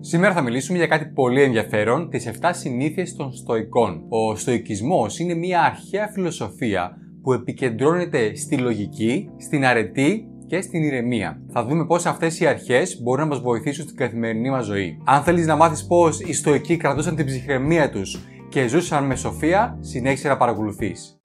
Σήμερα θα μιλήσουμε για κάτι πολύ ενδιαφέρον, τις 7 συνήθειες των στοικών. Ο στοικισμός είναι μια αρχαία φιλοσοφία που επικεντρώνεται στη λογική, στην αρετή και στην ηρεμία. Θα δούμε πώς αυτές οι αρχές μπορούν να μας βοηθήσουν στην καθημερινή μας ζωή. Αν θέλεις να μάθεις πώς οι Στοικοί κρατούσαν την ψυχραιμία τους και ζούσαν με σοφία, συνέχισε να παρακολουθείς.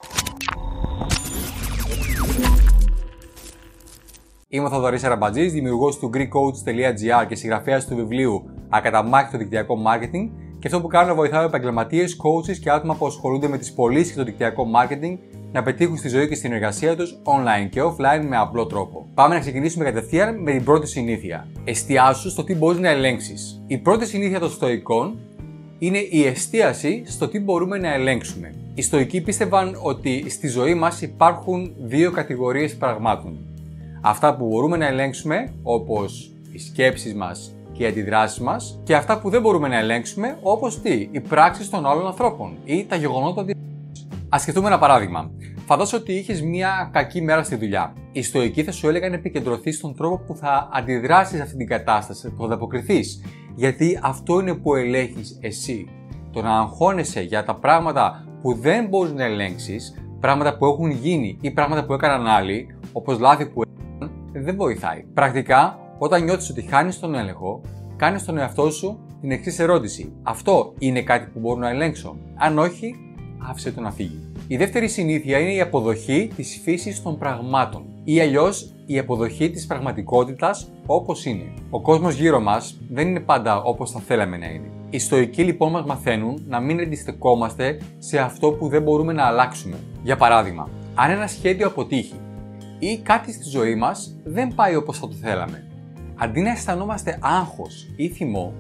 Είμαι ο Θοδωρής Αραμπατζής, δημιουργός του GreekCoach.gr και συγγραφέας του βιβλίου Ακαταμάχητο δικτυακό marketing. Και αυτό που κάνω είναι βοηθάω επαγγελματίες, coaches και άτομα που ασχολούνται με τις πωλήσεις και το δικτυακό marketing να πετύχουν στη ζωή και στην εργασία τους online και offline με απλό τρόπο. Πάμε να ξεκινήσουμε κατευθείαν με την πρώτη συνήθεια. Εστιάσου στο τι μπορείς να ελέγξεις. Η πρώτη συνήθεια των στοικών είναι η εστίαση στο τι μπορούμε να ελέγξουμε. Οι στοικοί πίστευαν ότι στη ζωή μας υπάρχουν δύο κατηγορίες πραγμάτων. Αυτά που μπορούμε να ελέγξουμε, όπως οι σκέψεις μας και οι αντιδράσεις μας, και αυτά που δεν μπορούμε να ελέγξουμε, όπως τι, οι πράξεις των άλλων ανθρώπων ή τα γεγονότα Α σκεφτούμε ένα παράδειγμα. Φαντάσου ότι είχες μια κακή μέρα στη δουλειά. Οι στοικοί θα σου έλεγαν να επικεντρωθείς στον τρόπο που θα αντιδράσεις σε αυτή την κατάσταση, που θα ανταποκριθείς. Γιατί αυτό είναι που ελέγχεις εσύ. Το να αγχώνεσαι για τα πράγματα που δεν μπορείς να ελέγξεις, πράγματα που έχουν γίνει ή πράγματα που έκαναν άλλοι, όπως λάθη που έκαναν, δεν βοηθάει. Πρακτικά, όταν νιώθεις ότι χάνεις τον έλεγχο, κάνεις στον εαυτό σου την εξής ερώτηση. Αυτό είναι κάτι που μπορώ να ελέγξω. Αν όχι, άφησε το να φύγει. Η δεύτερη συνήθεια είναι η αποδοχή της φύσης των πραγμάτων ή αλλιώς η αποδοχή της πραγματικότητας όπως είναι. Ο κόσμος γύρω μας δεν είναι πάντα όπως θα θέλαμε να είναι. Οι στοικοί λοιπόν μας μαθαίνουν να μην αντιστεκόμαστε σε αυτό που δεν μπορούμε να αλλάξουμε. Για παράδειγμα, αν ένα σχέδιο αποτύχει ή κάτι στη ζωή μας δεν πάει όπως θα το θέλαμε, αντί να αισθανόμαστε άγχος ή θυμό,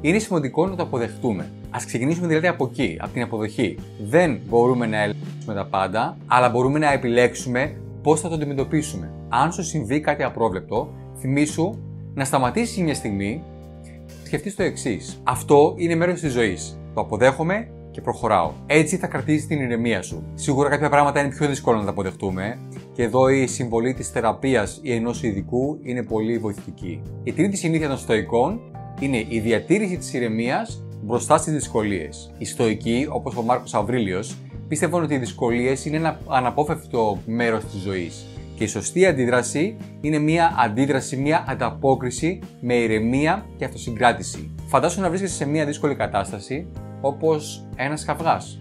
είναι σημαντικό να το αποδεχτούμε. Α ξεκινήσουμε δηλαδή από εκεί, από την αποδοχή. Δεν μπορούμε να ελέγξουμε τα πάντα, αλλά μπορούμε να επιλέξουμε πώς θα το αντιμετωπίσουμε. Αν σου συμβεί κάτι απρόβλεπτο, θυμήσου να σταματήσεις μια στιγμή και σκεφτείς το εξής. Αυτό είναι μέρος της ζωής. Το αποδέχομαι και προχωράω. Έτσι θα κρατήσεις την ηρεμία σου. Σίγουρα κάποια πράγματα είναι πιο δύσκολο να τα αποδεχτούμε και εδώ η συμβολή της θεραπείας ή ενός ειδικού είναι πολύ βοηθητική. Η τρίτη συνήθεια των στοικών είναι η διατήρηση της ηρεμίας μπροστά στις δυσκολίες. Οι στοικοί, όπως ο Μάρκος Αβρίλιος, πίστευαν ότι οι δυσκολίες είναι ένα αναπόφευκτο μέρος της ζωής. Και η σωστή αντίδραση είναι μια αντίδραση, μια ανταπόκριση με ηρεμία και αυτοσυγκράτηση. Φαντάσου να βρίσκεσαι σε μια δύσκολη κατάσταση, όπως ένας καυγάς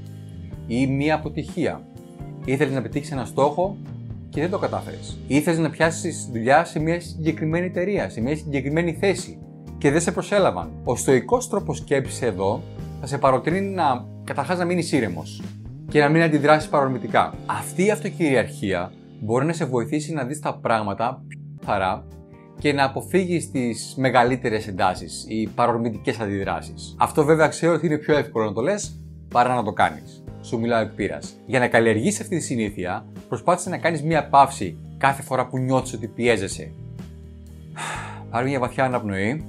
ή μια αποτυχία. Ήθελες να πετύχεις ένα στόχο και δεν το κατάφερες. Ήθελε να πιάσεις δουλειά σε μια συγκεκριμένη εταιρεία, σε μια συγκεκριμένη θέση και δεν σε προσέλαβαν. Ο στοικό τρόπος σκέψης εδώ θα σε παροτρύνει να καταρχάς να μείνεις ήρεμος και να μην αντιδράσεις παρορμητικά. Αυτή η αυτοκυριαρχία μπορεί να σε βοηθήσει να δεις τα πράγματα πιο καθαρά και να αποφύγεις τις μεγαλύτερες εντάσεις ή παρορμητικές αντιδράσεις. Αυτό βέβαια ξέρω ότι είναι πιο εύκολο να το λες παρά να το κάνεις. Σου μιλάω εκ πείρας. Για να καλλιεργήσει αυτή τη συνήθεια, προσπάθησε να κάνεις μία παύση κάθε φορά που νιώθεις ότι πιέζεσαι. Πάρε μια βαθιά αναπνοή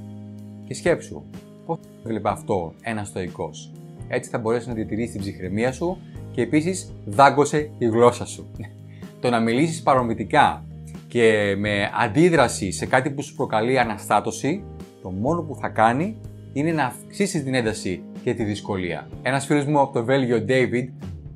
και σκέψου, πώς έβλεπε αυτό ένα στοικό. Έτσι θα μπορέσεις να διατηρήσεις την ψυχραιμία σου και επίσης δάγκωσε η γλώσσα σου. Το να μιλήσεις παρομητικά και με αντίδραση σε κάτι που σου προκαλεί αναστάτωση, το μόνο που θα κάνει είναι να αυξήσεις την ένταση και τη δυσκολία. Ένας φίλος μου από το Βέλγιο, David,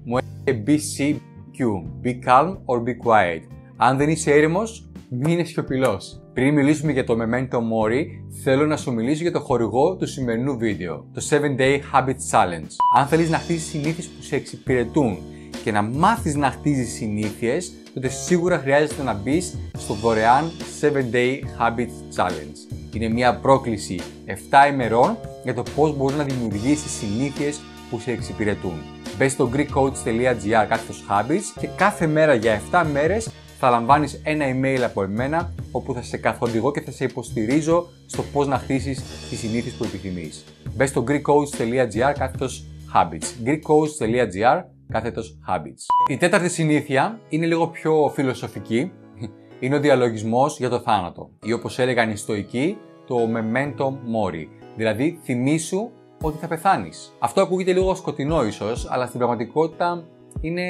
μου έλεγε BCQ, be calm or be quiet. Αν δεν είσαι έρημος, μην σιωπηλός. Πριν μιλήσουμε για το Memento Mori, θέλω να σου μιλήσω για το χορηγό του σημερινού βίντεο, το 7 Day Habit Challenge. Αν θέλεις να χτίσεις συνήθειες που σε εξυπηρετούν και να μάθεις να χτίζεις συνήθειες, τότε σίγουρα χρειάζεται να μπεις στο δωρεάν 7 Day Habit Challenge. Είναι μια πρόκληση 7 ημερών για το πώς μπορείς να δημιουργήσεις συνήθειες που σε εξυπηρετούν. Μπες στο greekcoach.gr κάθετος habits και κάθε μέρα για 7 μέρες θα λαμβάνεις ένα email από εμένα όπου θα σε καθοδηγώ και θα σε υποστηρίζω στο πώς να χτίσεις τις συνήθειες που επιθυμείς. Μπες στο greekcoach.gr κάθετος habits. greekcoach.gr κάθετος habits. Η τέταρτη συνήθεια είναι λίγο πιο φιλοσοφική. Είναι ο διαλογισμός για το θάνατο. Ή όπως έλεγαν οι στοικοί, το memento mori. Δηλαδή, θυμήσου ότι θα πεθάνεις. Αυτό ακούγεται λίγο σκοτεινό ίσως, αλλά στην πραγματικότητα είναι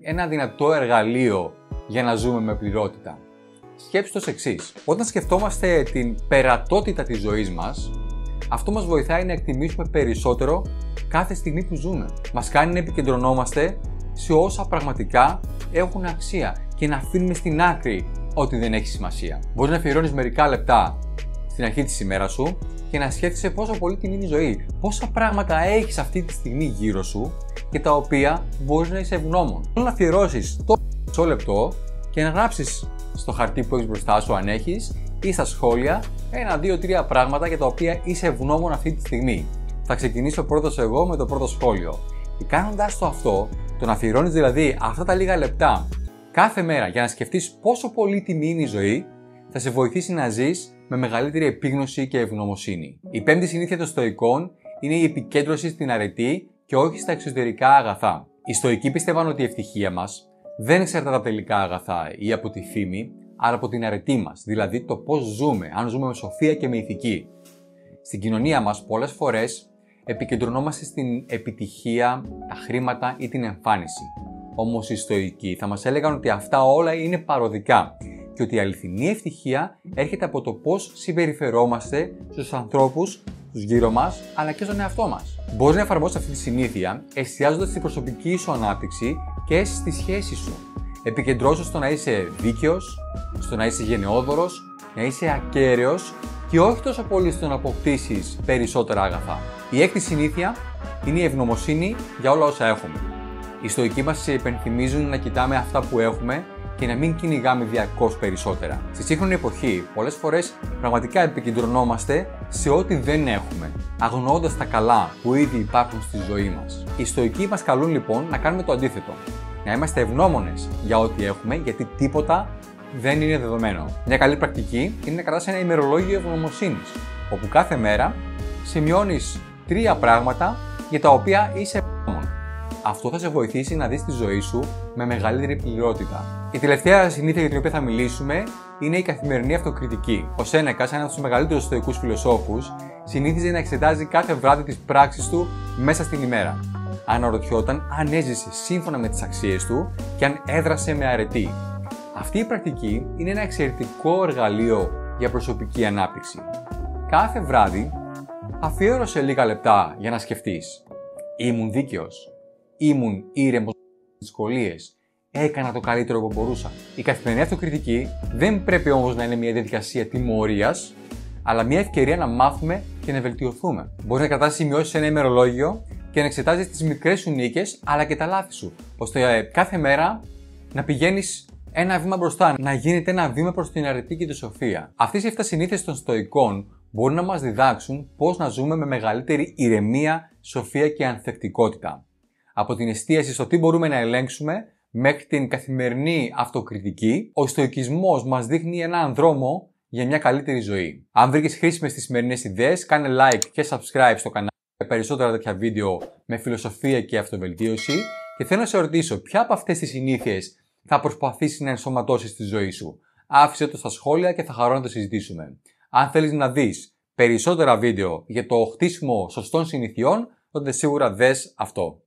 ένα δυνατό εργαλείο για να ζούμε με πληρότητα. Σκέψτε το εξής. Όταν σκεφτόμαστε την περατότητα της ζωής μας, Αυτό μας βοηθάει να εκτιμήσουμε περισσότερο κάθε στιγμή που ζούμε. Μας κάνει να επικεντρωνόμαστε σε όσα πραγματικά έχουν αξία και να αφήνουμε στην άκρη ό,τι δεν έχει σημασία. Μπορείς να αφιερώνεις μερικά λεπτά στην αρχή της ημέρας σου και να σκέφτεσαι πόσο πολύ την είναι η ζωή. Πόσα πράγματα έχεις αυτή τη στιγμή γύρω σου και τα οποία μπορείς να είσαι ευγνώμων. Θέλω να αφιερώσεις το μισό λεπτό και να γράψεις στο χαρτί που έχεις μπροστά σου, αν έχεις, ή στα σχόλια, ένα, δύο, τρία πράγματα για τα οποία είσαι ευγνώμων αυτή τη στιγμή. Θα ξεκινήσω πρώτος εγώ με το πρώτο σχόλιο. Και κάνοντας το αυτό, το να αφιερώνεις δηλαδή αυτά τα λίγα λεπτά κάθε μέρα για να σκεφτείς πόσο πολύτιμη είναι η ζωή, θα σε βοηθήσει να ζεις με μεγαλύτερη επίγνωση και ευγνωμοσύνη. Η πέμπτη συνήθεια των Στοικών είναι η επικέντρωση στην αρετή και όχι στα εξωτερικά αγαθά. Οι Στοικοί πίστευαν ότι η ευτυχία μας δεν εξαρτάται από τα τελικά αγαθά ή από τη φήμη, αλλά από την αρετή μας, δηλαδή το πώς ζούμε, αν ζούμε με σοφία και με ηθική. Στην κοινωνία μας, πολλές φορές επικεντρωνόμαστε στην επιτυχία, τα χρήματα ή την εμφάνιση. Όμως οι Στοικοί θα μας έλεγαν ότι αυτά όλα είναι παροδικά και ότι η αληθινή ευτυχία έρχεται από το πώς συμπεριφερόμαστε στους ανθρώπους του γύρω μας αλλά και στον εαυτό μας. Μπορείς να εφαρμόσεις αυτή τη συνήθεια εστιάζοντας στην προσωπική σου ανάπτυξη και στη σχέση σου. Επικεντρώσου στο να είσαι δίκαιος, στο να είσαι γενναιόδωρος, να είσαι ακέραιος και όχι τόσο πολύ στο να αποκτήσεις περισσότερα αγαθά. Η έκτη συνήθεια είναι η ευγνωμοσύνη για όλα όσα έχουμε. Οι στοικοί μας υπενθυμίζουν να κοιτάμε αυτά που έχουμε και να μην κυνηγάμε διαρκώς περισσότερα. Στη σύγχρονη εποχή, πολλές φορές πραγματικά επικεντρωνόμαστε σε ό,τι δεν έχουμε, αγνοώντας τα καλά που ήδη υπάρχουν στη ζωή μας. Οι στοικοί μας καλούν λοιπόν να κάνουμε το αντίθετο. Να είμαστε ευγνώμονες για ό,τι έχουμε, γιατί τίποτα δεν είναι δεδομένο. Μια καλή πρακτική είναι να κρατάς ένα ημερολόγιο ευγνωμοσύνης, όπου κάθε μέρα σημειώνεις τρία πράγματα για τα οποία είσαι ευγνώμων. Αυτό θα σε βοηθήσει να δεις τη ζωή σου με μεγαλύτερη πληρότητα. Η τελευταία συνήθεια για την οποία θα μιλήσουμε είναι η καθημερινή αυτοκριτική. Ο Σένεκας, ένας από τους μεγαλύτερους στοικού φιλοσόφους, συνήθιζε να εξετάζει κάθε βράδυ τις πράξεις του μέσα στην ημέρα. Αναρωτιόταν αν έζησε σύμφωνα με τις αξίες του και αν έδρασε με αρετή. Αυτή η πρακτική είναι ένα εξαιρετικό εργαλείο για προσωπική ανάπτυξη. Κάθε βράδυ αφιέρωσε λίγα λεπτά για να σκεφτείς. Ήμουν δίκαιος. Ήμουν ήρεμος δυσκολίες. Έκανα το καλύτερο που μπορούσα. Η καθημερινή αυτοκριτική δεν πρέπει όμως να είναι μια διαδικασία τιμωρίας, αλλά μια ευκαιρία να μάθουμε και να βελτιωθούμε. Μπορείς να κρατάς σημειώσεις σε ένα ημερολόγιο και να εξετάζεις τις μικρές σου νίκες αλλά και τα λάθη σου, ώστε κάθε μέρα να πηγαίνεις ένα βήμα μπροστά, να γίνεται ένα βήμα προς την αρετή και τη σοφία. Αυτές οι 7 συνήθειες των Στοικών μπορούν να μας διδάξουν πώς να ζούμε με μεγαλύτερη ηρεμία, σοφία και ανθεκτικότητα. Από την εστίαση στο τι μπορούμε να ελέγξουμε μέχρι την καθημερινή αυτοκριτική, ο στοικισμός μας δείχνει έναν δρόμο για μια καλύτερη ζωή. Αν βρήκες χρήσιμες τις σημερινές ιδέες, κάνε like και subscribe στο κανάλι για περισσότερα τέτοια βίντεο με φιλοσοφία και αυτοβελτίωση. Και θέλω να σε ρωτήσω, ποια από αυτές τις συνήθειες θα προσπαθήσεις να ενσωματώσεις στη ζωή σου; Άφησε το στα σχόλια και θα χαρώ να το συζητήσουμε. Αν θέλεις να δεις περισσότερα βίντεο για το χτίσιμο σωστών συνηθιών, τότε σίγουρα δες αυτό.